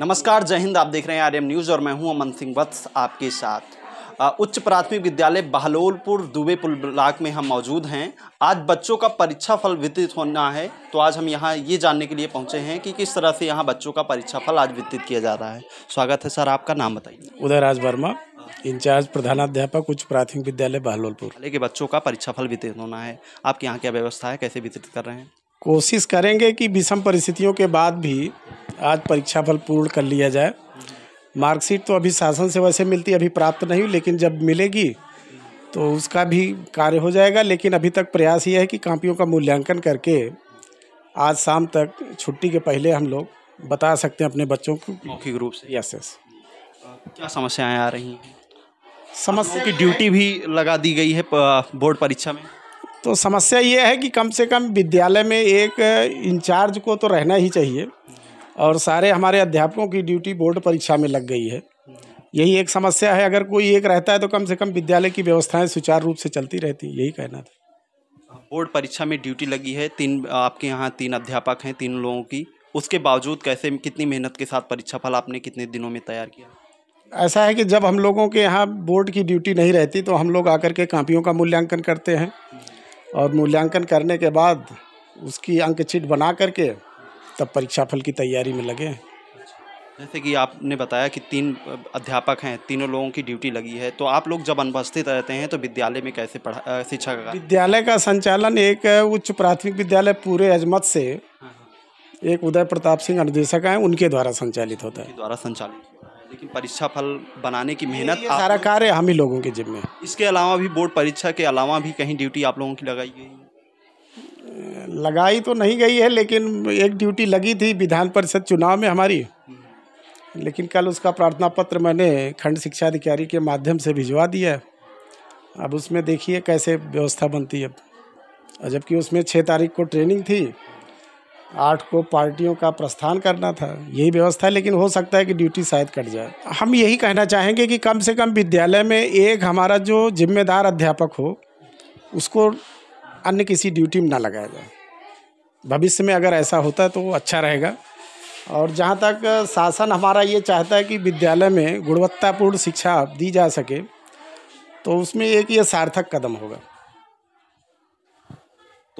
नमस्कार जय हिंद। आप देख रहे हैं आर्यम न्यूज़ और मैं हूँ अमन सिंह वत्स आपके साथ। उच्च प्राथमिक विद्यालय बहलोलपुर दुबे पुल ब्लॉक में हम मौजूद हैं। आज बच्चों का परीक्षा फल वितरित होना है तो आज हम यहाँ ये जानने के लिए पहुँचे हैं कि किस तरह से यहाँ बच्चों का परीक्षा फल आज वितरित किया जा रहा है। स्वागत है सर आपका नाम बताइए। उदयराज वर्मा इंचार्ज प्रधानाध्यापक उच्च प्राथमिक विद्यालय बहलोलपुर। के बच्चों का परीक्षा फल वितरित होना है। आपके यहाँ क्या व्यवस्था है? कैसे वितरित कर रहे हैं? कोशिश करेंगे कि विषम परिस्थितियों के बाद भी आज परीक्षा फल पूर्ण कर लिया जाए। मार्कशीट तो अभी शासन से वैसे मिलती अभी प्राप्त नहीं हुई लेकिन जब मिलेगी तो उसका भी कार्य हो जाएगा। लेकिन अभी तक प्रयास ये है कि कापियों का मूल्यांकन करके आज शाम तक छुट्टी के पहले हम लोग बता सकते हैं अपने बच्चों को। मौखिक रूप से। यस यस क्या समस्याएँ आ रही हैं? समस्या की ड्यूटी भी लगा दी गई है बोर्ड परीक्षा में? तो समस्या ये है कि कम से कम विद्यालय में एक इंचार्ज को तो रहना ही चाहिए। और सारे हमारे अध्यापकों की ड्यूटी बोर्ड परीक्षा में लग गई है। यही एक समस्या है। अगर कोई एक रहता है तो कम से कम विद्यालय की व्यवस्थाएँ सुचारू रूप से चलती रहती यही कहना था। बोर्ड परीक्षा में ड्यूटी लगी है। तीन आपके यहाँ तीन अध्यापक हैं तीन लोगों की। उसके बावजूद कैसे कितनी मेहनत के साथ परीक्षा फल आपने कितने दिनों में तैयार किया? ऐसा है कि जब हम लोगों के यहाँ बोर्ड की ड्यूटी नहीं रहती तो हम लोग आकर के कापियों का मूल्यांकन करते हैं। और मूल्यांकन करने के बाद उसकी अंक चिट बना करके तब परीक्षा फल की तैयारी में लगे। जैसे कि आपने बताया कि तीन अध्यापक हैं तीनों लोगों की ड्यूटी लगी है तो आप लोग जब अनुपस्थित रहते हैं तो विद्यालय में कैसे पढ़ा शिक्षा का विद्यालय का संचालन एक उच्च प्राथमिक विद्यालय पूरे अजमत से एक उदय प्रताप सिंह अनुदेशक हैं उनके द्वारा संचालित होता है। द्वारा संचालित है। लेकिन परीक्षा फल बनाने की मेहनत सारा कार्य हम ही लोगों के जिम्मे। इसके अलावा भी बोर्ड परीक्षा के अलावा भी कहीं ड्यूटी आप लोगों की लगाई गई है? लगाई तो नहीं गई है, लेकिन एक ड्यूटी लगी थी विधान परिषद चुनाव में हमारी। लेकिन कल उसका प्रार्थना पत्र मैंने खंड शिक्षा अधिकारी के माध्यम से भिजवा दिया अब उसमें देखिए कैसे व्यवस्था बनती है। जबकि उसमें छः तारीख को ट्रेनिंग थी, आठ को पार्टियों का प्रस्थान करना था, यही व्यवस्था है, लेकिन हो सकता है कि ड्यूटी शायद कट जाए। हम यही कहना चाहेंगे कि कम से कम विद्यालय में एक हमारा जो जिम्मेदार अध्यापक हो, उसको अन्य किसी ड्यूटी में ना लगाया जाए। भविष्य में अगर ऐसा होता है तो वो अच्छा रहेगा। और जहाँ तक शासन हमारा ये चाहता है कि विद्यालय में गुणवत्तापूर्ण शिक्षा दी जा सके तो उसमें एक ये सार्थक कदम होगा।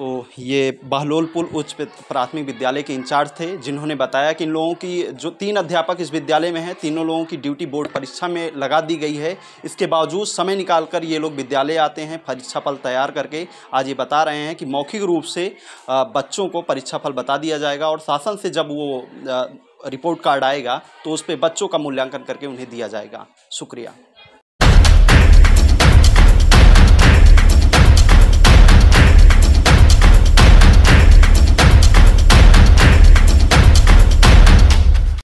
तो ये बहलोलपुर उच्च प्राथमिक विद्यालय के इंचार्ज थे, जिन्होंने बताया कि इन लोगों की जो तीन अध्यापक इस विद्यालय में हैं, तीनों लोगों की ड्यूटी बोर्ड परीक्षा में लगा दी गई है। इसके बावजूद समय निकालकर ये लोग विद्यालय आते हैं, परीक्षा फल तैयार करके। आज ये बता रहे हैं कि मौखिक रूप से बच्चों को परीक्षा फल बता दिया जाएगा और शासन से जब वो रिपोर्ट कार्ड आएगा तो उस पर बच्चों का मूल्यांकन करके उन्हें दिया जाएगा। शुक्रिया।